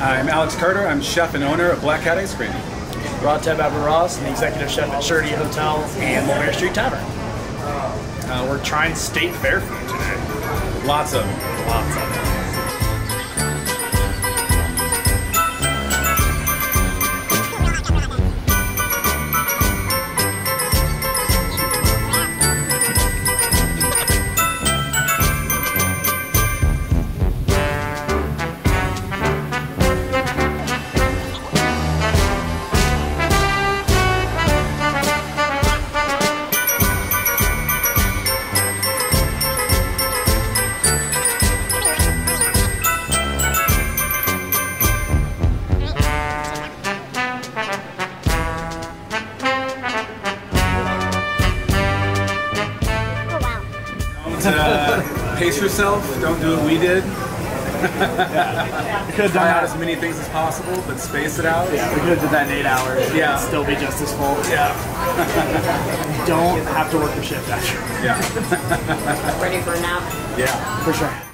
I'm Alex Carter. I'm chef and owner of Black Cat Ice Cream. Rateb Aburas, and the executive chef at Surety Hotel and Mulberry Street Tavern. Uh, we're trying state fair food today. Lots of them. Lots of it. Uh, pace yourself. Don't do what we did. We could have Try done out as many things as possible, but space it out. Yeah, we could have done that in eight hours. Yeah. and still be just as full. Yeah. Don't have to work the shift after. Yeah. Ready for a nap? Yeah. For sure.